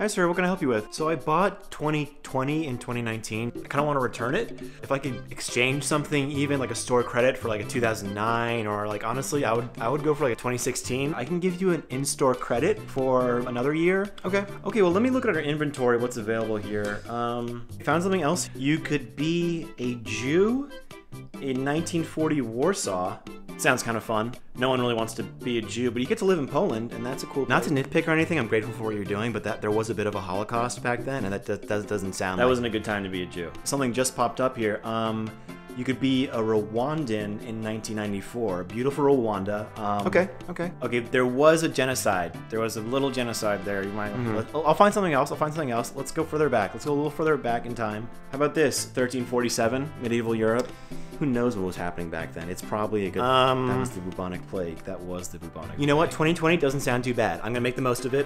Hi, sir. What can I help you with? So I bought 2020 in 2019. I kind of want to return it. If I could exchange something, even like a store credit for like a 2009, or like honestly, I would I would go for like a 2016. I can give you an in-store credit for another year. Okay. Okay. Well, let me look at our inventory. What's available here? Um, found something else? You could be a Jew in 1940 Warsaw. Sounds kind of fun. No one really wants to be a Jew, but you get to live in Poland, and that's a cool. Not to nitpick or anything, I'm grateful for what you're doing, but that there was a bit of a Holocaust back then, and that, that, that doesn't sound. That like- wasn't a good time to be a Jew. something just popped up here. Um, you could be a Rwandan in 1994. Beautiful Rwanda. Um, Okay, okay. Okay, there was a genocide. There was a little genocide there. You might. Mm-hmm. I'll, I'll find something else. I'll find something else. Let's go further back. Let's go a little further back in time. How about this? 1347, medieval Europe. Who knows what was happening back then? It's probably a good. Um, that was the bubonic plague. That was the bubonic. You know what? 2020 doesn't sound too bad. I'm gonna make the most of it.